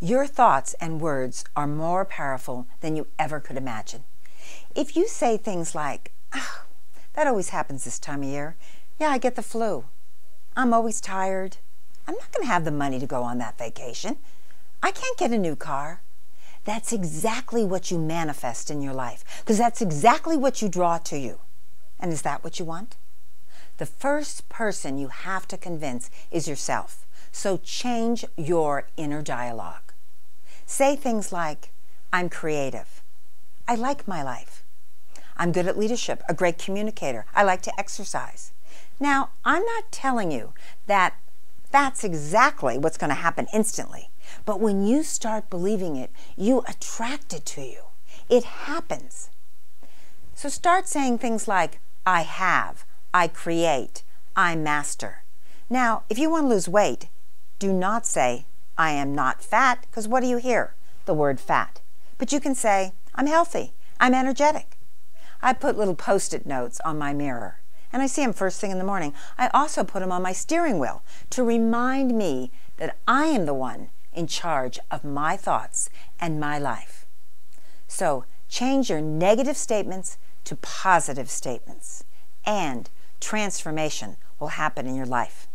Your thoughts and words are more powerful than you ever could imagine. If you say things like, oh, that always happens this time of year. Yeah, I get the flu. I'm always tired. I'm not going to have the money to go on that vacation. I can't get a new car. That's exactly what you manifest in your life because that's exactly what you draw to you. And is that what you want? The first person you have to convince is yourself. So change your inner dialogue. Say things like, I'm creative. I like my life. I'm good at leadership, a great communicator. I like to exercise. Now, I'm not telling you that that's exactly what's going to happen instantly. But when you start believing it, you attract it to you. It happens. So start saying things like, I have, I create, I master. Now, if you want to lose weight, do not say, I am not fat, because what do you hear? The word fat. But you can say, I'm healthy, I'm energetic. I put little post it notes on my mirror, and I see them first thing in the morning. I also put them on my steering wheel to remind me that I am the one in charge of my thoughts and my life. So change your negative statements to positive statements, and transformation will happen in your life.